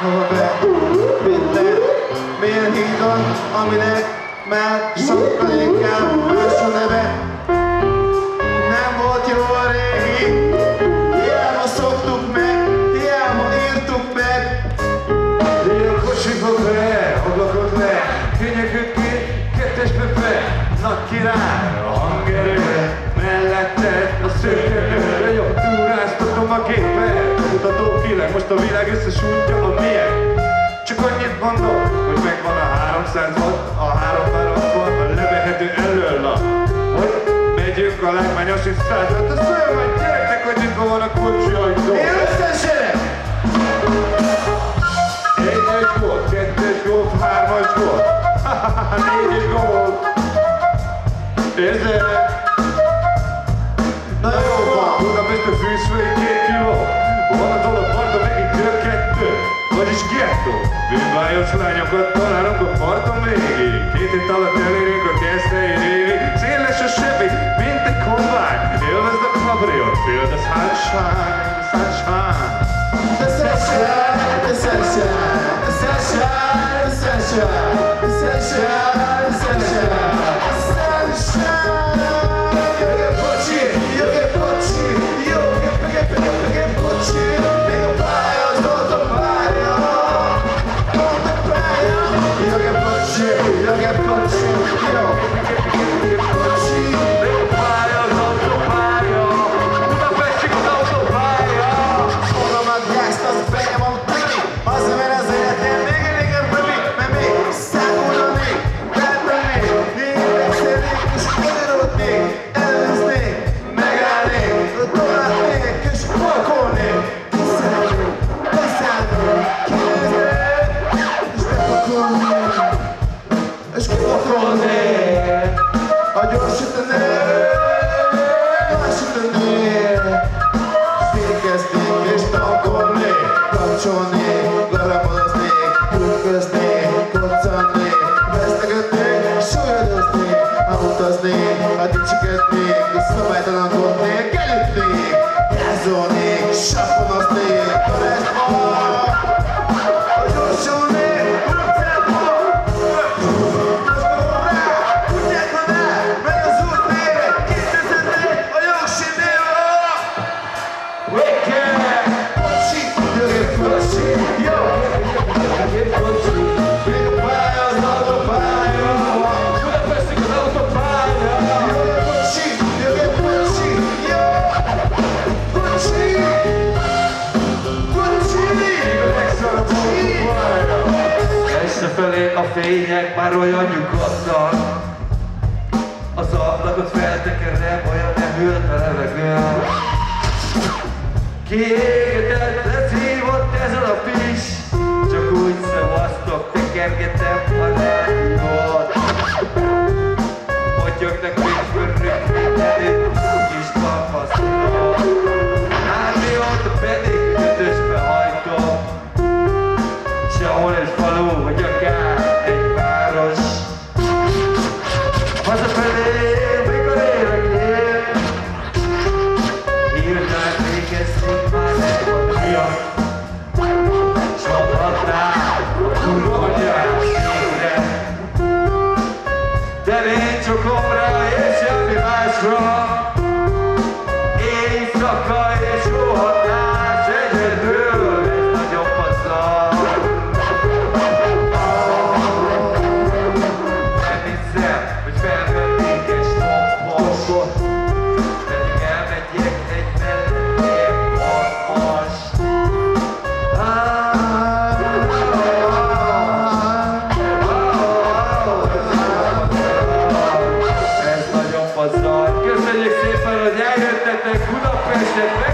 Hova be, minden, milyen hídon, aminek már inkább más a neve. Nem volt jó a régi, hiába szoktuk meg, hiába írtuk meg. Ilyen kocsiba be, ablakot le, könnyeket ki, kettes be, nagy király, most a világ összesútja a miénk. Csak annyit mondok, hogy megvan a 300 watt, a 360, a levehető elől, na, hogy megyünk a lágmányos és százat, a szóljon majd gyereknek, hogy itt van a kocsi ajtó. Én összeserek! Egyes volt, kettes volt, hármas volt, négyes gól. Érzed? Na jó van! Budapest a fűszfői két kiló. Van a parton megint jön kettő. Vagyis gettó. Bűnbájos lányokat találunk a parton végig. Két hét alatt elérünk a keszthelyi révig. Széles a sebi, mint egy kombány. Élvezd a kabriot, feel the sunshine, sunshine, the sunshine, the sunshine, trükköznék, koccannék, vesztegetnék, súlyodoznék, utaznék, a dicsikednék, szabálytalankodnék, elütnék, gázolnék, saponoznék, parázsba, a a fények már olyan nyugodtan Az ablakot feltekerem, olyan ehült a levegő. Kiégetett, leszívott ez a nap is Csak úgy szavaztok, tekergetem cross. Mr.